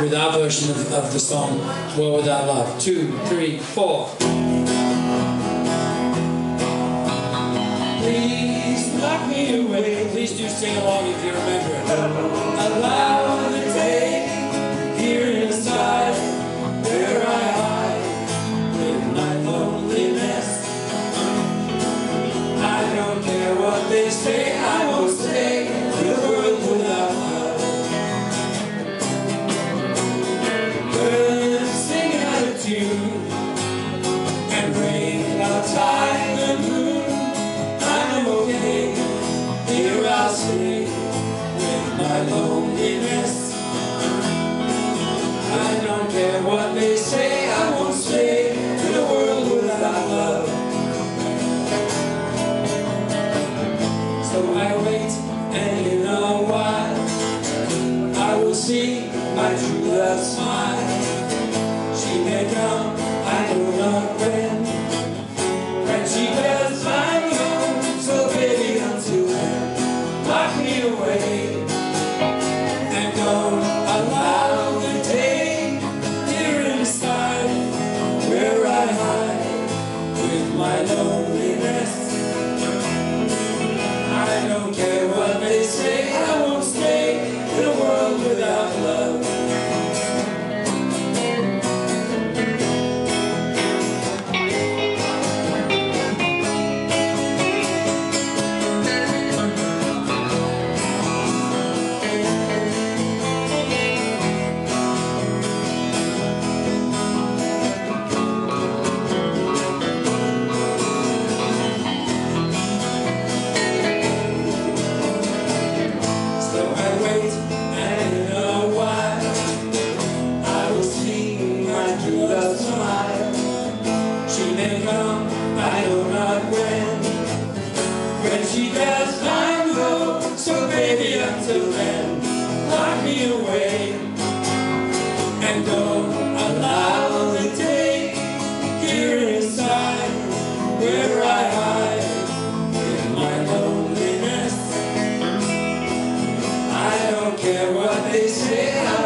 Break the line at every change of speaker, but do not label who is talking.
with our version of, of the song World Without Love. Two, three, four. Please lock me away. Please do sing along if you remember it. Allow the day here inside where I hide with my loneliness. I don't care what they say, care what they say, I won't stay in a world without love. So I wait, and in a while, I will see my true love smile. She may come, I know not when. When she does, I'm. So baby, until then, lock me away. And don't allow my loneliness. I don't care and round, I know not when. When she does, I'm so baby, until then, lock me away. And don't allow the day here inside where I hide in my loneliness. I don't care what they say.